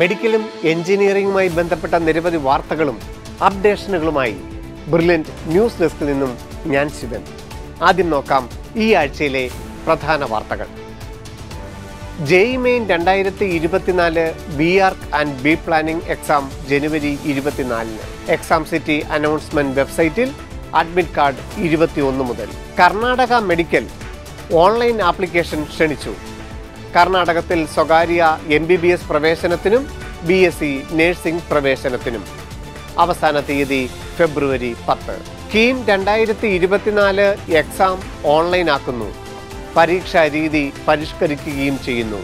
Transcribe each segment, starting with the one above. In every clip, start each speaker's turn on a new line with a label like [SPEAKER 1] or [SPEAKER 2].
[SPEAKER 1] മെഡിക്കലും എഞ്ചിനീയറിംഗുമായി ബന്ധപ്പെട്ട നിരവധി വാർത്തകളും അപ്ഡേഷനുകളുമായി ബ്രില്യന്റ് ന്യൂസ് ഡെസ്കിൽ നിന്നും ഞാൻ ശിവൻ. ആദ്യം നോക്കാം ഈ ആഴ്ചയിലെ പ്രധാന വാർത്തകൾ. ജെയ് മെയിൻ രണ്ടായിരത്തി ഇരുപത്തിനാല് B arch and B planning exam ജനുവരി ഇരുപത്തിനാലിന്. എക്സാം സിറ്റി അനൗൺസ്മെന്റ് വെബ്സൈറ്റിൽ അഡ്മിറ്റ് കാർഡ് ഇരുപത്തിയൊന്ന് മുതൽ. കർണാടക മെഡിക്കൽ ഓൺലൈൻ ആപ്ലിക്കേഷൻ ക്ഷണിച്ചു. കർണാടകത്തിൽ സ്വകാര്യ എം ബി ബി എസ് പ്രവേശനത്തിനും ബി എസ് സി നഴ്സിംഗ് പ്രവേശനത്തിനും. അവസാന തീയതി ഫെബ്രുവരി പത്ത്. കീം രണ്ടായിരത്തി ഇരുപത്തിനാല് എക്സാം ഓൺലൈൻ ആക്കുന്നു പരീക്ഷാ രീതി പരിഷ്കരിക്കുകയും ചെയ്യുന്നു.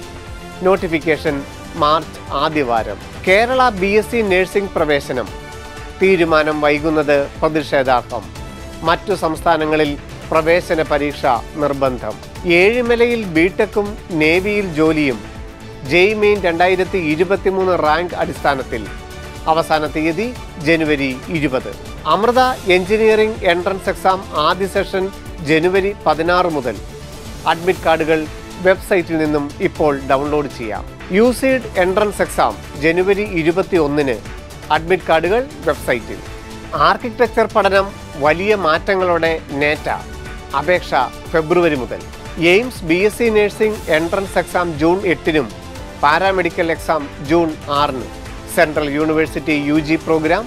[SPEAKER 1] നോട്ടിഫിക്കേഷൻ മാർച്ച് ആദ്യവാരം. Kerala B S C nursing പ്രവേശനം. തീരുമാനം വൈകുന്നത് പ്രതിഷേധാർത്ഥം മറ്റു സംസ്ഥാനങ്ങളിൽ പ്രവേശന പരീക്ഷ നിർബന്ധം. ഏഴിമലയിൽ ബിടെക്കും നേവിയിൽ ജോലിയും. ജെയ് മെയിൻ രണ്ടായിരത്തി ഇരുപത്തിമൂന്ന് റാങ്ക് അടിസ്ഥാനത്തിൽ. അവസാന തീയതി ജനുവരി ഇരുപത്. അമൃത എഞ്ചിനീയറിംഗ് എൻട്രൻസ് എക്സാം ആദ്യ സെഷൻ ജനുവരി പതിനാറ് മുതൽ. അഡ്മിറ്റ് കാർഡുകൾ വെബ്സൈറ്റിൽ നിന്നും ഇപ്പോൾ ഡൗൺലോഡ് ചെയ്യാം. യൂസീഡ് എൻട്രൻസ് എക്സാം ജനുവരി ഇരുപത്തി ഒന്നിന് അഡ്മിറ്റ് കാർഡുകൾ വെബ്സൈറ്റിൽ. ആർക്കിടെക്ചർ പഠനം വലിയ മാറ്റങ്ങളോടെ നേറ്റ അപേക്ഷ ഫെബ്രുവരി മുതൽ. AIIMS B S C nursing entrance exam June എട്ടിനും പാരാമെഡിക്കൽ എക്സാം ജൂൺ ആറിനും. Central university U G programme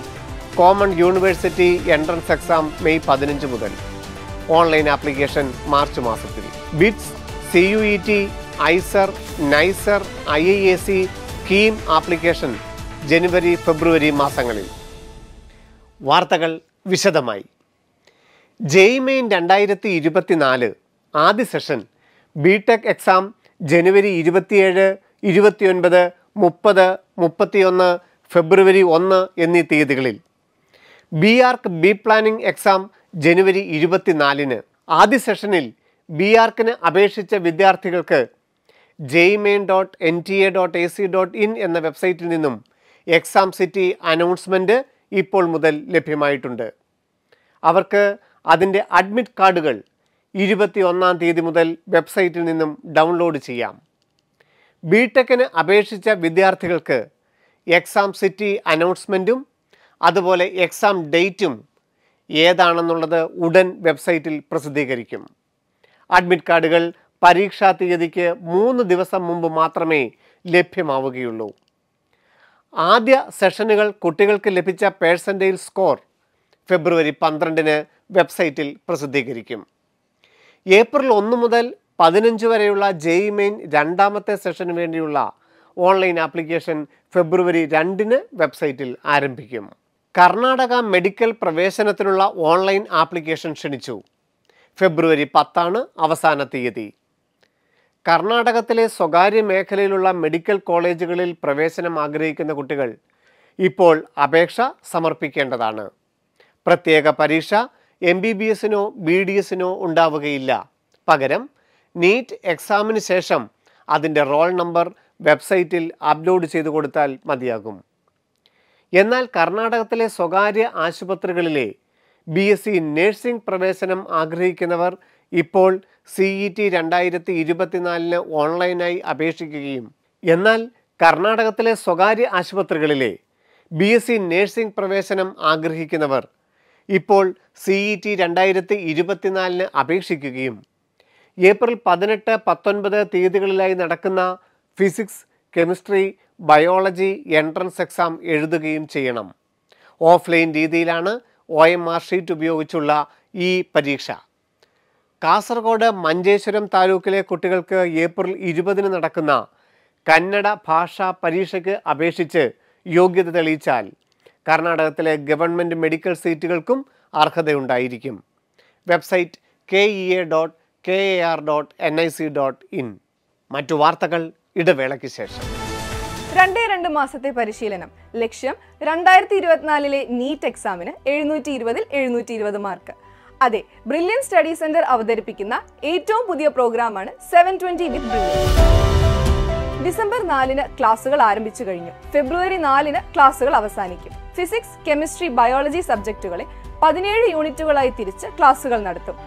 [SPEAKER 1] common university entrance exam May പതിനഞ്ച് മുതൽ. ഓൺലൈൻ ആപ്ലിക്കേഷൻ മാർച്ച് മാസത്തിൽ. BITS C U E T IISER NISER I I A C KEAM application ജനുവരി ഫെബ്രുവരി മാസങ്ങളിൽ. വാർത്തകൾ വിശദമായി. JEE main രണ്ടായിരത്തി ഇരുപത്തിനാല് ആദ്യ സെഷൻ. ബി ടെക് എക്സാം ജനുവരി ഇരുപത്തിയേഴ് ഇരുപത്തിയൊൻപത് മുപ്പത് മുപ്പത്തിയൊന്ന് ഫെബ്രുവരി ഒന്ന് എന്നീ തീയതികളിൽ. B arch B planning exam ജനുവരി ഇരുപത്തിനാലിന്. ആദ്യ സെഷനിൽ ബി ആർക്കിന് അപേക്ഷിച്ച വിദ്യാർത്ഥികൾക്ക് JEE main dot N T A dot A C dot in എന്ന വെബ്സൈറ്റിൽ നിന്നും എക്സാം സിറ്റി അനൗൺസ്മെന്റ് ഇപ്പോൾ മുതൽ ലഭ്യമായിട്ടുണ്ട്. അവർക്ക് അതിന്റെ അഡ്മിറ്റ് കാർഡുകൾ ഇരുപത്തി ഒന്നാം തീയതി മുതൽ വെബ്സൈറ്റിൽ നിന്നും ഡൗൺലോഡ് ചെയ്യാം. ബി ടെക്കിന് അപേക്ഷിച്ച വിദ്യാർത്ഥികൾക്ക് എക്സാം സിറ്റി അനൗൺസ്മെന്റും അതുപോലെ എക്സാം ഡേറ്റും ഏതാണെന്നുള്ളത് ഉടൻ വെബ്സൈറ്റിൽ പ്രസിദ്ധീകരിക്കും. അഡ്മിറ്റ് കാർഡുകൾ പരീക്ഷാ തീയതിക്ക് മൂന്ന് ദിവസം മുമ്പ് മാത്രമേ ലഭ്യമാവുകയുള്ളൂ. ആദ്യ സെഷനുകൾ കുട്ടികൾക്ക് ലഭിച്ച പേഴ്സന്റേജ് സ്കോർ ഫെബ്രുവരി പന്ത്രണ്ടിന് വെബ്സൈറ്റിൽ പ്രസിദ്ധീകരിക്കും. ഏപ്രിൽ ഒന്ന് മുതൽ പതിനഞ്ച് വരെയുള്ള ജെയ് മെയിൻ രണ്ടാമത്തെ സെഷന് വേണ്ടിയുള്ള ഓൺലൈൻ ആപ്ലിക്കേഷൻ ഫെബ്രുവരി രണ്ടിന് വെബ്സൈറ്റിൽ ആരംഭിക്കും. കർണാടക മെഡിക്കൽ പ്രവേശനത്തിനുള്ള ഓൺലൈൻ ആപ്ലിക്കേഷൻ ക്ഷണിച്ചു. ഫെബ്രുവരി പത്താണ് അവസാന തീയതി. കർണാടകത്തിലെ സ്വകാര്യ മേഖലയിലുള്ള മെഡിക്കൽ കോളേജുകളിൽ പ്രവേശനം ആഗ്രഹിക്കുന്ന കുട്ടികൾ ഇപ്പോൾ അപേക്ഷ സമർപ്പിക്കേണ്ടതാണ്. പ്രത്യേക പരീക്ഷ എം ബി ബി എസിനോ ബി ഡി എസിനോ ഉണ്ടാവുകയില്ല. പകരം നീറ്റ് എക്സാമിന് ശേഷം അതിന്റെ റോൾ നമ്പർ വെബ്സൈറ്റിൽ അപ്ലോഡ് ചെയ്തു കൊടുത്താൽ മതിയാകും. എന്നാൽ കർണാടകത്തിലെ സ്വകാര്യ ആശുപത്രികളിലെ ബി എസ് സി നഴ്സിംഗ് പ്രവേശനം ആഗ്രഹിക്കുന്നവർ ഇപ്പോൾ സി ഇ ടി രണ്ടായിരത്തി ഇരുപത്തിനാലിന് ഓൺലൈനായി അപേക്ഷിക്കുകയും എന്നാൽ കർണാടകത്തിലെ സ്വകാര്യ ആശുപത്രികളിലെ ബി എസ് സി നഴ്സിംഗ് പ്രവേശനം ആഗ്രഹിക്കുന്നവർ ഇപ്പോൾ സി ഇ ടി രണ്ടായിരത്തി ഇരുപത്തിനാലിന് അപേക്ഷിക്കുകയും ഏപ്രിൽ പതിനെട്ട് പത്തൊൻപത് തീയതികളിലായി നടക്കുന്ന physics chemistry biology entrance exam എഴുതുകയും ചെയ്യണം. ഓഫ്ലൈൻ രീതിയിലാണ് ഒ എം ആർ ഷീറ്റ് ഉപയോഗിച്ചുള്ള ഈ പരീക്ഷ. കാസർഗോഡ് മഞ്ചേശ്വരം താലൂക്കിലെ കുട്ടികൾക്ക് ഏപ്രിൽ ഇരുപതിന് നടക്കുന്ന കന്നഡ ഭാഷാ പരീക്ഷയ്ക്ക് അപേക്ഷിച്ച് യോഗ്യത തെളിയിച്ചാൽ കർണാടകത്തിലെ ഗവൺമെന്റ് മെഡിക്കൽ സീറ്റുകൾക്കും അർഹതയുണ്ടായിരിക്കും. Website K E A dot K A R dot N I C dot in. മറ്റു വാർത്തകൾ ഇടവേളയ്ക്ക് ശേഷം.
[SPEAKER 2] രണ്ടേ രണ്ട് മാസത്തെ പരിശീലനം. ലക്ഷ്യം രണ്ടായിരത്തി ഇരുപത്തിനാലിലെ നീറ്റ് എക്സാമിന് എഴുന്നൂറ്റി ഇരുപതിൽ എഴുന്നൂറ്റി ഇരുപത് മാർക്ക്. അതെ ബ്രില്യൻ സ്റ്റഡി സെന്റർ അവതരിപ്പിക്കുന്ന ഏറ്റവും പുതിയ പ്രോഗ്രാമാണ് seven twenty with Brilliant. December നാലിന് ക്ലാസുകൾ ആരംഭിച്ചു കഴിഞ്ഞു. ഫെബ്രുവരി നാലിന് ക്ലാസുകൾ അവസാനിക്കും. ഫിസിക്സ് കെമിസ്ട്രി ബയോളജി സബ്ജക്റ്റുകളെ പതിനേഴ് യൂണിറ്റുകളായി തിരിച്ച് ക്ലാസുകൾ നടത്തും.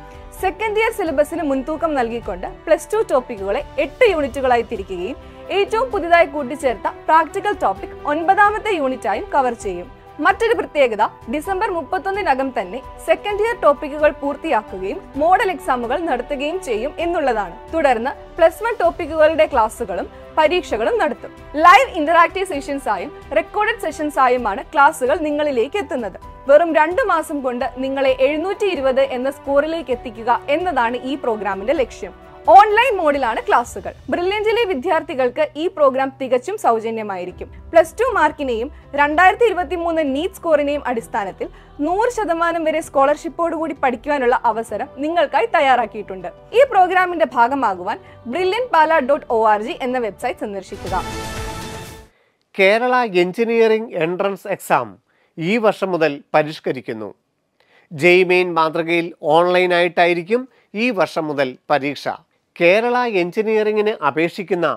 [SPEAKER 2] സെക്കൻഡ് ഇയർ സിലബസിന് മുൻതൂക്കം നൽകിക്കൊണ്ട് പ്ലസ് ടു ടോപ്പിക്കുകളെ എട്ട് യൂണിറ്റുകളായി തിരിക്കുകയും ഏറ്റവും പുതിയതായി കൂട്ടിച്ചേർത്ത പ്രാക്ടിക്കൽ ടോപ്പിക് ഒൻപതാമത്തെ യൂണിറ്റായും കവർ ചെയ്യും. മറ്റൊരു പ്രത്യേകത ഡിസംബർ മുപ്പത്തൊന്നിനകം തന്നെ സെക്കൻഡ് ഇയർ ടോപ്പിക്കുകൾ പൂർത്തിയാക്കുകയും മോഡൽ എക്സാമുകൾ നടത്തുകയും ചെയ്യും എന്നുള്ളതാണ്. തുടർന്ന് പ്ലസ് വൺ ടോപ്പിക്കുകളുടെ ക്ലാസ്സുകളും പരീക്ഷകളും നടത്തും. ലൈവ് ഇന്ററാക്റ്റീവ് സെഷൻസ് ആയും റെക്കോർഡഡ് സെഷൻസ് ആയുമാണ് ക്ലാസ്സുകൾ നിങ്ങളിലേക്ക് എത്തുന്നത്. വെറും രണ്ടു മാസം കൊണ്ട് നിങ്ങളെ എഴുന്നൂറ്റി എന്ന സ്കോറിലേക്ക് എത്തിക്കുക എന്നതാണ് ഈ പ്രോഗ്രാമിന്റെ ലക്ഷ്യം. ഓൺലൈൻ മോഡിലാണ് ക്ലാസുകൾ ബ്രില്യന്റിലെ വിദ്യാർത്ഥികൾക്ക് ഈ പ്രോഗ്രാം തികച്ചും സൗജന്യമായിരിക്കും. പ്ലസ് ടു മാർക്കിനെയും രണ്ടായിരത്തി ഇരുപത്തി മൂന്ന് നീറ്റ് സ്കോറിനെയും അടിസ്ഥാനത്തിൽ നൂറ് ശതമാനം വരെ സ്കോളർഷിപ്പോടുകൂടി പഠിക്കുവാനുള്ള അവസരം നിങ്ങൾക്കായി തയ്യാറാക്കിയിട്ടുണ്ട്. ഈ പ്രോഗ്രാമിന്റെ ഭാഗമാകുവാൻ Brilliant Pala dot O R G എന്ന വെബ്സൈറ്റ് സന്ദർശിക്കുക.
[SPEAKER 1] കേരള എഞ്ചിനീയറിംഗ് എൻട്രൻസ് എക്സാം ഈ വർഷം മുതൽ പരിഷ്കരിക്കുന്നു. ജെയ് മെയിൻ മാതൃകയിൽ ഓൺലൈനായിട്ടായിരിക്കും ഈ വർഷം മുതൽ പരീക്ഷ. കേരള എഞ്ചിനീയറിംഗിന് അപേക്ഷിക്കുന്ന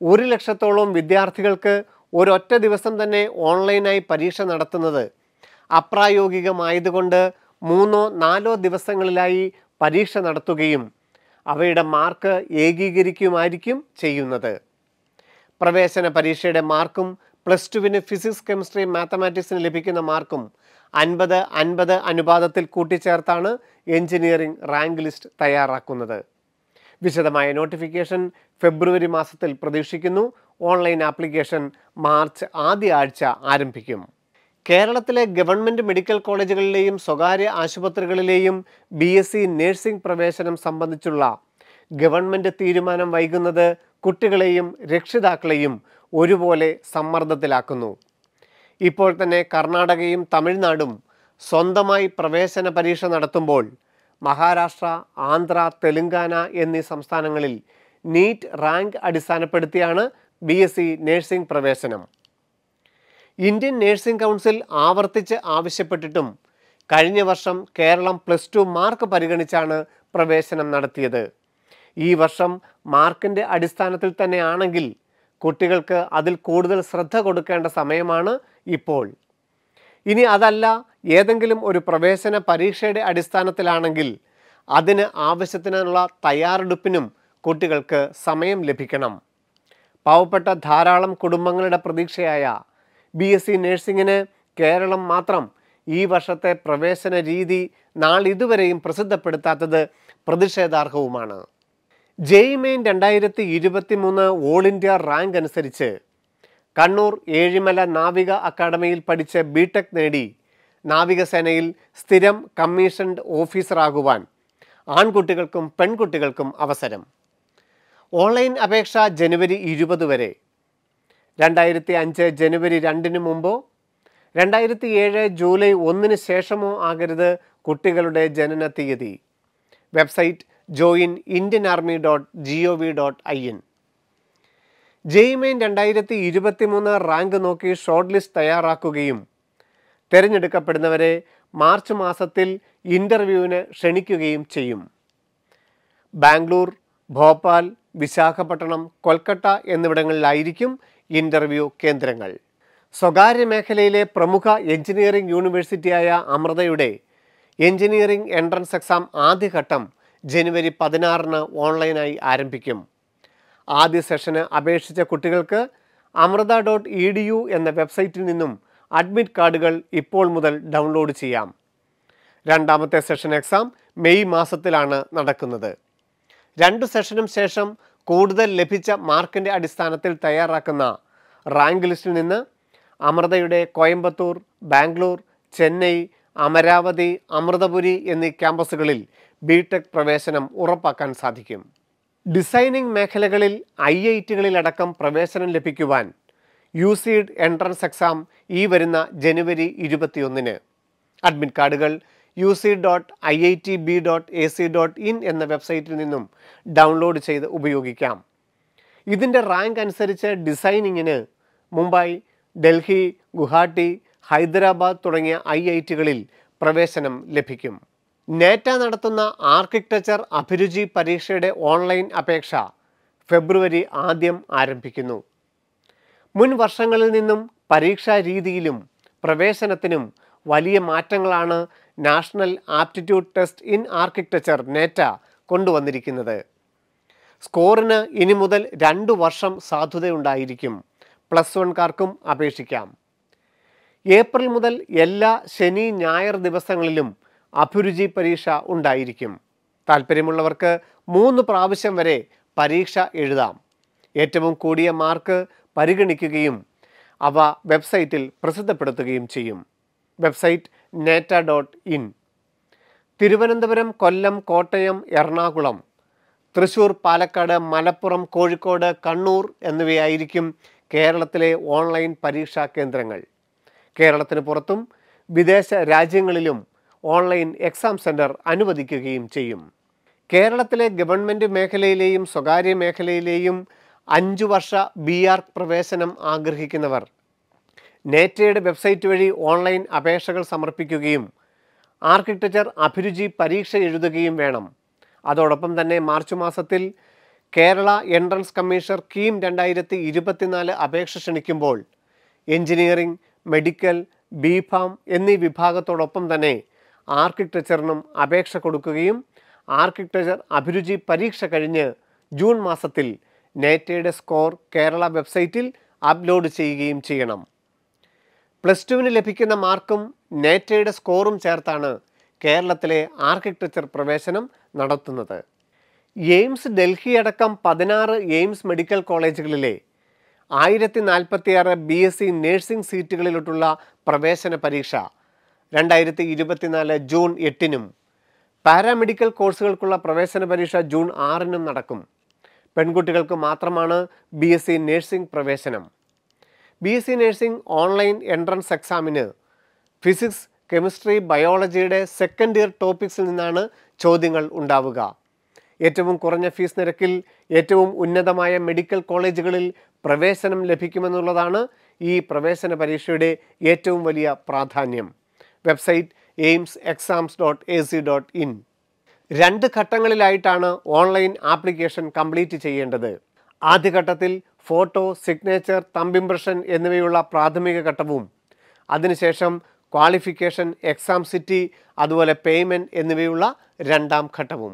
[SPEAKER 1] ഒരു ലക്ഷത്തോളം വിദ്യാർത്ഥികൾക്ക് ഒരൊറ്റ ദിവസം തന്നെ ഓൺലൈനായി പരീക്ഷ നടത്തുന്നത് അപ്രായോഗികമായതുകൊണ്ട് മൂന്നോ നാലോ ദിവസങ്ങളിലായി പരീക്ഷ നടത്തുകയും അവയുടെ മാർക്ക് ഏകീകരിക്കുമായിരിക്കും ചെയ്യുന്നത്. പ്രവേശന പരീക്ഷയുടെ മാർക്കും പ്ലസ് ടുവിന് ഫിസിക്സ് കെമിസ്ട്രി മാത്തമാറ്റിക്സിന് ലഭിക്കുന്ന മാർക്കും അൻപത് അൻപത് അനുപാതത്തിൽ കൂട്ടിച്ചേർത്താണ് എഞ്ചിനീയറിംഗ് റാങ്ക് ലിസ്റ്റ് തയ്യാറാക്കുന്നത്. വിശദമായ നോട്ടിഫിക്കേഷൻ ഫെബ്രുവരി മാസത്തിൽ പ്രതീക്ഷിക്കുന്നു. ഓൺലൈൻ ആപ്ലിക്കേഷൻ മാർച്ച് ആദ്യ ആഴ്ച ആരംഭിക്കും. കേരളത്തിലെ ഗവൺമെന്റ് മെഡിക്കൽ കോളേജുകളിലെയും സ്വകാര്യ ആശുപത്രികളിലെയും ബി എസ് സി നഴ്സിംഗ് പ്രവേശനം സംബന്ധിച്ചുള്ള ഗവൺമെന്റ് തീരുമാനം വൈകുന്നത് കുട്ടികളെയും രക്ഷിതാക്കളെയും ഒരുപോലെ സമ്മർദ്ദത്തിലാക്കുന്നു. ഇപ്പോൾ തന്നെ കർണാടകയും തമിഴ്നാടും സ്വന്തമായി പ്രവേശന പരീക്ഷ നടത്തുമ്പോൾ മഹാരാഷ്ട്ര ആന്ധ്ര തെലുങ്കാന എന്നീ സംസ്ഥാനങ്ങളിൽ നീറ്റ് റാങ്ക് അടിസ്ഥാനപ്പെടുത്തിയാണ് ബി എസ് സി നേഴ്സിംഗ് പ്രവേശനം. ഇന്ത്യൻ നേഴ്സിംഗ് കൗൺസിൽ ആവർത്തിച്ച് ആവശ്യപ്പെട്ടിട്ടും കഴിഞ്ഞ വർഷം കേരളം പ്ലസ് ടു മാർക്ക് പരിഗണിച്ചാണ് പ്രവേശനം നടത്തിയത്. ഈ വർഷം മാർക്കിന്റെ അടിസ്ഥാനത്തിൽ തന്നെയാണെങ്കിൽ കുട്ടികൾക്ക് അതിൽ കൂടുതൽ ശ്രദ്ധ കൊടുക്കേണ്ട സമയമാണ് ഇപ്പോൾ. ഇനി അതല്ല ഏതെങ്കിലും ഒരു പ്രവേശന പരീക്ഷയുടെ അടിസ്ഥാനത്തിലാണെങ്കിൽ അതിന് ആവശ്യത്തിനുള്ള തയ്യാറെടുപ്പിനും കുട്ടികൾക്ക് സമയം ലഭിക്കണം. പാവപ്പെട്ട ധാരാളം കുടുംബങ്ങളുടെ പ്രതീക്ഷയായ ബി എസ് സി നഴ്സിങ്ങിന് കേരളം മാത്രം ഈ വർഷത്തെ പ്രവേശന രീതി നാളിതുവരെയും പ്രസിദ്ധപ്പെടുത്താത്തത് പ്രതിഷേധാർഹവുമാണ്. ജെയ് മെയിൻ രണ്ടായിരത്തി ഇരുപത്തി മൂന്ന് ഓൾ ഇന്ത്യ റാങ്ക് അനുസരിച്ച് കണ്ണൂർ ഏഴിമല നാവിക അക്കാദമിയിൽ പഠിച്ച് ബിടെക് നേടി നാവികസേനയിൽ സ്ഥിരം കമ്മീഷൻഡ് ഓഫീസറാകുവാൻ ആൺകുട്ടികൾക്കും പെൺകുട്ടികൾക്കും അവസരം. ഓൺലൈൻ അപേക്ഷ ജനുവരി ഇരുപത് വരെ. രണ്ടായിരത്തി അഞ്ച് ജനുവരി രണ്ടിന് മുമ്പോ രണ്ടായിരത്തി ഏഴ് ജൂലൈ ഒന്നിന് ശേഷമോ ആകരുത് കുട്ടികളുടെ ജനന തീയതി website join Indian army dot G O V dot I N JEE main രണ്ടായിരത്തി ഇരുപത്തി മൂന്ന് റാങ്ക് നോക്കി ഷോർട്ട് ലിസ്റ്റ് തയ്യാറാക്കുകയും. തിരഞ്ഞെടുക്കപ്പെടുന്നവരെ മാർച്ച് മാസത്തിൽ ഇന്റർവ്യൂവിന് ക്ഷണിക്കുകയും ചെയ്യും. ബാംഗ്ലൂർ ഭോപ്പാൽ വിശാഖപട്ടണം കൊൽക്കട്ട എന്നിവിടങ്ങളിലായിരിക്കും ഇന്റർവ്യൂ കേന്ദ്രങ്ങൾ. സ്വകാര്യ മേഖലയിലെ പ്രമുഖ എഞ്ചിനീയറിംഗ് യൂണിവേഴ്സിറ്റിയായ അമൃതയുടെ എഞ്ചിനീയറിംഗ് എൻട്രൻസ് എക്സാം ആദ്യഘട്ടം ജനുവരി പതിനാറിന് ഓൺലൈനായി ആരംഭിക്കും. ആദ്യ സെഷന് അപേക്ഷിച്ച കുട്ടികൾക്ക് Amrita dot E D U എന്ന വെബ്സൈറ്റിൽ നിന്നും അഡ്മിറ്റ് കാർഡുകൾ ഇപ്പോൾ മുതൽ ഡൗൺലോഡ് ചെയ്യാം. രണ്ടാമത്തെ സെഷൻ എക്സാം മെയ് മാസത്തിലാണ് നടക്കുന്നത്. രണ്ട് സെഷനും ശേഷം കൂടുതൽ ലഭിച്ച മാർക്കിന്റെ അടിസ്ഥാനത്തിൽ തയ്യാറാക്കുന്ന റാങ്ക് ലിസ്റ്റിൽ നിന്ന് അമൃതയുടെ കോയമ്പത്തൂർ ബാംഗ്ലൂർ ചെന്നൈ അമരാവതി അമൃതപുരി എന്നീ ക്യാമ്പസുകളിൽ ബി ടെക് പ്രവേശനം ഉറപ്പാക്കാൻ സാധിക്കും. ഡിസൈനിംഗ് മേഖലകളിൽ ഐ ഐ ടികളിലടക്കം പ്രവേശനം ലഭിക്കുവാൻ യു സിഡ് എൻട്രൻസ് എക്സാം ഈ വരുന്ന ജനുവരി ഇരുപത്തിയൊന്നിന്. അഡ്മിറ്റ് കാർഡുകൾ U C dot I I T B dot A C dot in എന്ന വെബ്സൈറ്റിൽ നിന്നും ഡൗൺലോഡ് ചെയ്ത് ഉപയോഗിക്കാം. ഇതിന്റെ റാങ്ക് അനുസരിച്ച് ഡിസൈനിങ്ങിന് മുംബൈ ഡൽഹി ഗുവാഹട്ടി ഹൈദരാബാദ് തുടങ്ങിയ ഐ ഐ ടികളിൽ പ്രവേശനം ലഭിക്കും. നേറ്റ നടത്തുന്ന ആർക്കിടെക്ചർ അഭിരുചി പരീക്ഷയുടെ ഓൺലൈൻ അപേക്ഷ ഫെബ്രുവരി ആദ്യം ആരംഭിക്കുന്നു. മുൻ വർഷങ്ങളിൽ നിന്നും പരീക്ഷാ രീതിയിലും പ്രവേശനത്തിനും വലിയ മാറ്റങ്ങളാണ് national aptitude test in architecture NATA കൊണ്ടുവന്നിരിക്കുന്നത്. സ്കോറിന് ഇനി മുതൽ രണ്ടു വർഷം സാധുതയുണ്ടായിരിക്കും. പ്ലസ് വൺകാർക്കും അപേക്ഷിക്കാം. ഏപ്രിൽ മുതൽ എല്ലാ ശനി ഞായർ ദിവസങ്ങളിലും അഭിരുചി പരീക്ഷ ഉണ്ടായിരിക്കും. താല്പര്യമുള്ളവർക്ക് മൂന്ന് പ്രാവശ്യം വരെ പരീക്ഷ എഴുതാം. ഏറ്റവും കൂടിയ മാർക്ക് പരിഗണിക്കുകയും അവ വെബ്സൈറ്റിൽ പ്രസിദ്ധപ്പെടുത്തുകയും ചെയ്യും. Website NATA dot in. Thiruvananthapuram Kollam Kottayam Ernakulam Thrissur Palakkad Malappuram Kozhikode Kannur എന്നിവയായിരിക്കും കേരളത്തിലെ ഓൺലൈൻ പരീക്ഷാ കേന്ദ്രങ്ങൾ. കേരളത്തിന് പുറത്തും വിദേശ രാജ്യങ്ങളിലും ഓൺലൈൻ എക്സാം സെന്റർ അനുവദിക്കുകയും ചെയ്യും. കേരളത്തിലെ ഗവൺമെന്റ് മേഖലയിലെയും സ്വകാര്യ മേഖലയിലെയും അഞ്ചു വർഷ ബി ആർ പ്രവേശനം ആഗ്രഹിക്കുന്നവർ നേറ്റയുടെ വെബ്സൈറ്റ് വഴി ഓൺലൈൻ അപേക്ഷകൾ സമർപ്പിക്കുകയും ആർക്കിടെക്ചർ അഭിരുചി പരീക്ഷ എഴുതുകയും വേണം. അതോടൊപ്പം തന്നെ മാർച്ച് മാസത്തിൽ കേരള എൻട്രൻസ് കമ്മീഷണർ കീം രണ്ടായിരത്തി ഇരുപത്തിനാല് അപേക്ഷ ക്ഷണിക്കുമ്പോൾ എഞ്ചിനീയറിംഗ് മെഡിക്കൽ ബി ഫാം എന്നീ വിഭാഗത്തോടൊപ്പം തന്നെ ആർക്കിടെക്ചറിനും അപേക്ഷ കൊടുക്കുകയും ആർക്കിടെക്ചർ അഭിരുചി പരീക്ഷ കഴിഞ്ഞ് ജൂൺ മാസത്തിൽ നേറ്റയുടെ സ്കോർ കേരള വെബ്സൈറ്റിൽ അപ്ലോഡ് ചെയ്യുകയും ചെയ്യണം. പ്ലസ് ടുവിന് ലഭിക്കുന്ന മാർക്കും നേറ്റയുടെ സ്കോറും ചേർത്താണ് കേരളത്തിലെ ആർക്കിടെക്ചർ പ്രവേശനം നടത്തുന്നത്. എയിംസ് ഡൽഹി അടക്കം പതിനാറ് എയിംസ് മെഡിക്കൽ കോളേജുകളിലെ ആയിരത്തി നാൽപ്പത്തിയാറ് ബി എസ് സി നേഴ്സിംഗ് സീറ്റുകളിലോട്ടുള്ള പ്രവേശന പരീക്ഷ രണ്ടായിരത്തി ഇരുപത്തിനാല് ജൂൺ എട്ടിനും പാരാമെഡിക്കൽ കോഴ്സുകൾക്കുള്ള പ്രവേശന പരീക്ഷ ജൂൺ ആറിനും നടക്കും. പെൺകുട്ടികൾക്ക് മാത്രമാണ് ബി എസ് സി നഴ്സിംഗ് പ്രവേശനം. B S C nursing online entrance എക്സാമിന് ഫിസിക്സ് കെമിസ്ട്രി ബയോളജിയുടെ സെക്കൻഡ് ഇയർ ടോപ്പിക്സിൽ നിന്നാണ് ചോദ്യങ്ങൾ ഉണ്ടാവുക. ഏറ്റവും കുറഞ്ഞ ഫീസ് നിരക്കിൽ ഏറ്റവും ഉന്നതമായ മെഡിക്കൽ കോളേജുകളിൽ പ്രവേശനം ലഭിക്കുമെന്നുള്ളതാണ് ഈ പ്രവേശന പരീക്ഷയുടെ ഏറ്റവും വലിയ പ്രാധാന്യം. Website AIIMS exams dot A C dot in രണ്ട് ഘട്ടങ്ങളിലായിട്ടാണ് ഓൺലൈൻ ആപ്ലിക്കേഷൻ കംപ്ലീറ്റ് ചെയ്യേണ്ടത്. ആദ്യഘട്ടത്തിൽ ഫോട്ടോ സിഗ്നേച്ചർ തമ്പിംപ്രഷൻ എന്നിവയുള്ള പ്രാഥമിക ഘട്ടവും. അതിനുശേഷം ക്വാളിഫിക്കേഷൻ എക്സാം സിറ്റി അതുപോലെ പേയ്മെന്റ് എന്നിവയുള്ള രണ്ടാം ഘട്ടവും.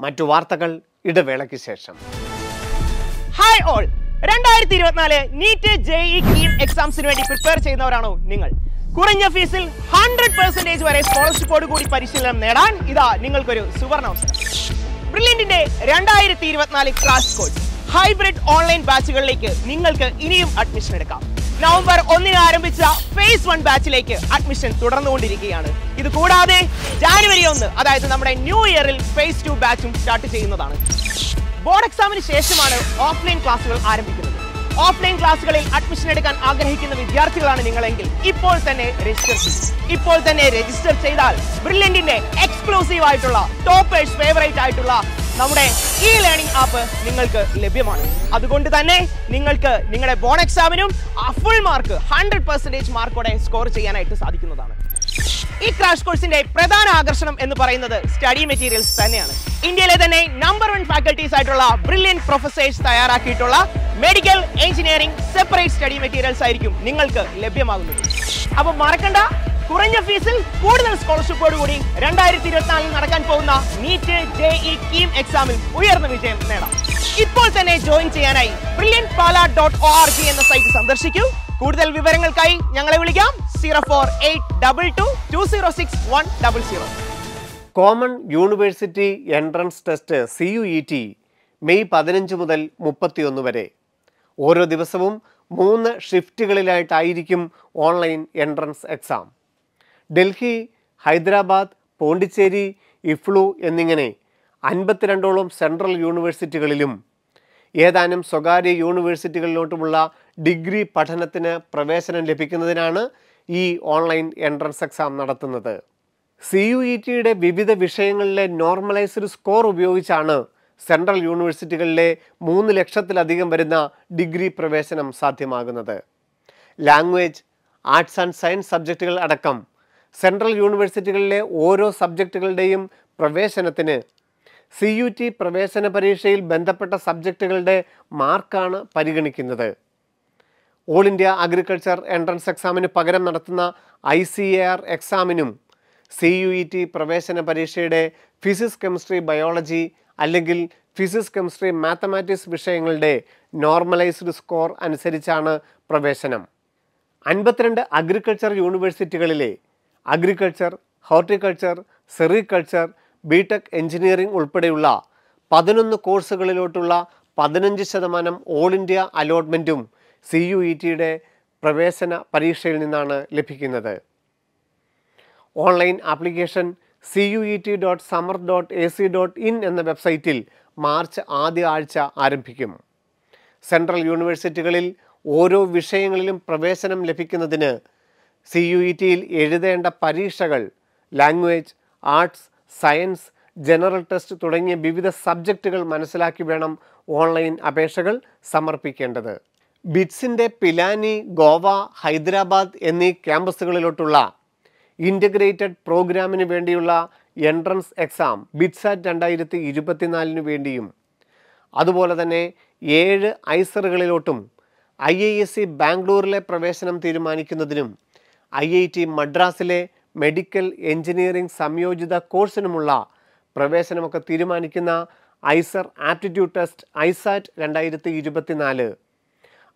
[SPEAKER 1] മറ്റു വാർത്തകൾ ഇടവേളയ്ക്ക് ശേഷം.
[SPEAKER 3] ഹായ് ഓൾ രണ്ടായിരത്തി ഇരുപത്തിനാല് നീറ്റ് ജെഇ കീം എക്സാംസിന് വേണ്ടി പ്രിപ്പയർ ചെയ്യുന്നവരാണോ നിങ്ങൾ? കുറഞ്ഞ ഫീസിൽ ഹൺഡ്രഡ് പെർസെന്റേജ് വരെ സ്കോളർഷിപ്പോട് കൂടി പരിശീലനം നേടാൻ ഇതാ നിങ്ങൾക്കൊരു സുവർണ അവസരം. ബ്രില്യന്റിന്റെ രണ്ടായിരത്തി ഇരുപത്തിനാല് ക്ലാസ് കോഴ്സ് ഹൈബ്രിഡ് ഓൺലൈൻ ബാച്ചുകളിലേക്ക് നിങ്ങൾക്ക് ഇനിയും അഡ്മിഷൻ എടുക്കാം. നവംബർ ഒന്നിന് ആരംഭിച്ച ഫേസ് വൺ ബാച്ചിലേക്ക് അഡ്മിഷൻ തുടർന്നുകൊണ്ടിരിക്കുകയാണ്. ഇത് കൂടാതെ ജാനുവരി ഒന്ന് അതായത് നമ്മുടെ ന്യൂ ഇയറിൽ ഫേസ് ടു ബാച്ചും സ്റ്റാർട്ട് ചെയ്യുന്നതാണ്. ബോർഡ് എക്സാമിന് ശേഷമാണ് ഓഫ്ലൈൻ ക്ലാസുകൾ ആരംഭിക്കുന്നത്. ഓഫ്ലൈൻ ക്ലാസ്സുകളിൽ അഡ്മിഷൻ എടുക്കാൻ ആഗ്രഹിക്കുന്ന വിദ്യാർത്ഥികളാണ് നിങ്ങളെങ്കിൽ ഇപ്പോൾ തന്നെ രജിസ്റ്റർ ചെയ്യും. ഇപ്പോൾ തന്നെ രജിസ്റ്റർ ചെയ്താൽ ബ്രില്യന്റിന്റെ എക്സ്ക്ലൂസീവ് ആയിട്ടുള്ള ടോപ്പേഴ്സ് ഫേവറേറ്റ് ആയിട്ടുള്ള നമ്മുടെ ഈ ലേണിംഗ് ആപ്പ് നിങ്ങൾക്ക് ലഭ്യമാണ്. അതുകൊണ്ട് തന്നെ നിങ്ങൾക്ക് നിങ്ങളുടെ ബോർഡ് എക്സാമിനും ഫുൾ മാർക്ക് ഹൺഡ്രഡ് പെർസെന്റേജ് മാർക്കോടെ സ്കോർ ചെയ്യാനായിട്ട് സാധിക്കുന്നതാണ്. ഈ ക്രാഷ് കോഴ്സിന്റെ പ്രധാന ആകർഷണം എന്ന് പറയുന്നത് സ്റ്റഡി മെറ്റീരിയൽസ് തന്നെയാണ്. ഇന്ത്യയിലെ തന്നെ നമ്പർ വൺ ഫാക്കൽറ്റീസ് ആയിട്ടുള്ള Brilliant professors തയ്യാറാക്കിയിട്ടുള്ള medical engineering separate study materials ആയിരിക്കും നിങ്ങൾക്ക് ലഭ്യമാകുന്നത്. അപ്പൊ മറക്കണ്ട കുറഞ്ഞ ഫീസിൽ കൂടുതൽ സ്കോളർഷിപ്പോട് കൂടി രണ്ടായിരത്തി ഇരുപത്തിനാലിൽ നടക്കാൻ പോകുന്ന നീറ്റ് ജെ ഇ കീം എക്സാമിൽ ഉയർന്ന വിജയം നേടാം. ഇപ്പോൾ തന്നെ ജോയിൻ ചെയ്യാനായി Brilliant Pala dot O R G എന്ന സൈറ്റ് സന്ദർശിക്കൂ. കൂടുതൽ വിവരങ്ങൾക്കായി ഞങ്ങളെ വിളിക്കാം. Zero four eight double two two zero six one double zero
[SPEAKER 1] common university entrance test C U E T May പതിനഞ്ച് മുതൽ മുപ്പത്തിയൊന്ന് വരെ. ഓരോ ദിവസവും മൂന്ന് ഷിഫ്റ്റുകളിലായിട്ടായിരിക്കും online entrance exam Delhi Hyderabad Pondicherry EFLU എന്നിങ്ങനെ അൻപത്തിരണ്ടോളം സെൻട്രൽ യൂണിവേഴ്സിറ്റികളിലും ഏതാനും സ്വകാര്യ യൂണിവേഴ്സിറ്റികളിലോട്ടുമുള്ള ഡിഗ്രി പഠനത്തിന് പ്രവേശനം ലഭിക്കുന്നതിനാണ് ഈ ഓൺലൈൻ എൻട്രൻസ് എക്സാം നടത്തുന്നത്. സി യു ഇ ടിയുടെ വിവിധ വിഷയങ്ങളിലെ നോർമലൈസ്ഡ് സ്കോർ ഉപയോഗിച്ചാണ് സെൻട്രൽ യൂണിവേഴ്സിറ്റികളിലെ മൂന്ന് ലക്ഷത്തിലധികം വരുന്ന ഡിഗ്രി പ്രവേശനം സാധ്യമാകുന്നത്. ലാംഗ്വേജ് ആർട്സ് ആൻഡ് സയൻസ് സബ്ജക്റ്റുകൾ അടക്കം സെൻട്രൽ യൂണിവേഴ്സിറ്റികളിലെ ഓരോ സബ്ജക്റ്റുകളുടെയും പ്രവേശനത്തിന് സി യു ടി പ്രവേശന പരീക്ഷയിൽ ബന്ധപ്പെട്ട സബ്ജക്റ്റുകളുടെ മാർക്കാണ് പരിഗണിക്കുന്നത്. ഓൾ ഇന്ത്യ അഗ്രികൾച്ചർ എൻട്രൻസ് എക്സാമിന് പകരം നടത്തുന്ന ഐ സി എ ആർ എക്സാമിനും സി യു ഇ ടി പ്രവേശന പരീക്ഷയുടെ ഫിസിക്സ് കെമിസ്ട്രി ബയോളജി അല്ലെങ്കിൽ ഫിസിക്സ് കെമിസ്ട്രി മാത്തമാറ്റിക്സ് വിഷയങ്ങളുടെ നോർമലൈസ്ഡ് സ്കോർ അനുസരിച്ചാണ് പ്രവേശനം. അൻപത്തിരണ്ട് agriculture യൂണിവേഴ്സിറ്റികളിലെ agriculture horticulture sericulture BTech engineering ഉൾപ്പെടെയുള്ള പതിനൊന്ന് കോഴ്സുകളിലോട്ടുള്ള പതിനഞ്ച് ശതമാനം ഓൾ ഇന്ത്യ അലോട്ട്മെന്റും സി യു ഇ ടിയുടെ പ്രവേശന പരീക്ഷയിൽ നിന്നാണ് ലഭിക്കുന്നത്. Online application C U E T dot Samar dot A C dot in എന്ന വെബ്സൈറ്റിൽ മാർച്ച് ആദ്യ ആഴ്ച ആരംഭിക്കും. സെൻട്രൽ യൂണിവേഴ്സിറ്റികളിൽ ഓരോ വിഷയങ്ങളിലും പ്രവേശനം ലഭിക്കുന്നതിന് സി യു ഇ ടിയിൽ എഴുതേണ്ട പരീക്ഷകൾ language arts science general test തുടങ്ങിയ വിവിധ സബ്ജക്റ്റുകൾ മനസ്സിലാക്കി വേണം ഓൺലൈൻ അപേക്ഷകൾ സമർപ്പിക്കേണ്ടത്. ബിറ്റ്സിന്റെ പിലാനി ഗോവ ഹൈദരാബാദ് എന്നീ ക്യാമ്പസുകളിലോട്ടുള്ള ഇന്റഗ്രേറ്റഡ് പ്രോഗ്രാമിന് വേണ്ടിയുള്ള എൻട്രൻസ് എക്സാം ബിറ്റ്സാറ്റ് രണ്ടായിരത്തി ഇരുപത്തിനാലിന് വേണ്ടിയും അതുപോലെ തന്നെ ഏഴ് ഐസറുകളിലോട്ടും ഐ ഐ എസ് സി ബാംഗ്ലൂരിലെ പ്രവേശനം തീരുമാനിക്കുന്നതിനും ഐ ഐ ടി മദ്രാസിലെ മെഡിക്കൽ എഞ്ചിനീയറിംഗ് സംയോജിത കോഴ്സിനുമുള്ള പ്രവേശനമൊക്കെ തീരുമാനിക്കുന്ന ഐസർ ആപ്റ്റിറ്റ്യൂഡ് ടെസ്റ്റ് ഐസാറ്റ് രണ്ടായിരത്തി ഇരുപത്തിനാല്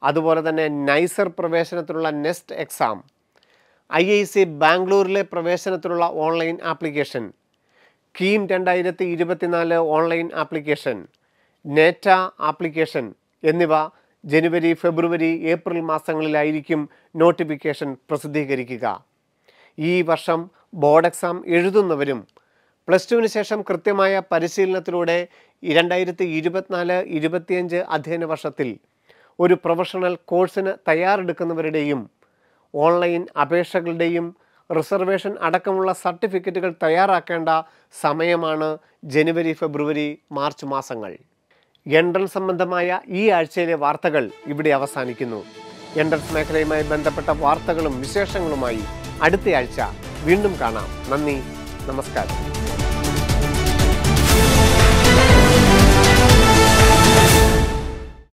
[SPEAKER 1] അതുപോലെ തന്നെ NISER പ്രവേശനത്തിനുള്ള NEST exam I I S ബാംഗ്ലൂരിലെ പ്രവേശനത്തിനുള്ള ഓൺലൈൻ ആപ്ലിക്കേഷൻ കീം രണ്ടായിരത്തി ഇരുപത്തിനാല് ഓൺലൈൻ ആപ്ലിക്കേഷൻ നേറ്റ ആപ്ലിക്കേഷൻ എന്നിവ ജനുവരി ഫെബ്രുവരി ഏപ്രിൽ മാസങ്ങളിലായിരിക്കും നോട്ടിഫിക്കേഷൻ പ്രസിദ്ധീകരിക്കുക. ഈ വർഷം ബോർഡ് എക്സാം എഴുതുന്നവരും പ്ലസ് ടുവിന് ശേഷം കൃത്യമായ പരിശീലനത്തിലൂടെ രണ്ടായിരത്തി ഇരുപത്തിനാല് ഇരുപത്തിയഞ്ച് അധ്യയന വർഷത്തിൽ ഒരു പ്രൊഫഷണൽ കോഴ്സിന് തയ്യാറെടുക്കുന്നവരുടെയും ഓൺലൈൻ അപേക്ഷകളുടെയും റിസർവേഷൻ അടക്കമുള്ള സർട്ടിഫിക്കറ്റുകൾ തയ്യാറാക്കേണ്ട സമയമാണ് ജനുവരി ഫെബ്രുവരി മാർച്ച് മാസങ്ങൾ. എൻട്രൻസ് സംബന്ധമായ ഈ ആഴ്ചയിലെ വാർത്തകൾ ഇവിടെ അവസാനിക്കുന്നു. എൻട്രൻസ് മേഖലയുമായി ബന്ധപ്പെട്ട വാർത്തകളും വിശേഷങ്ങളുമായി അടുത്തയാഴ്ച വീണ്ടും കാണാം. നന്ദി നമസ്കാരം.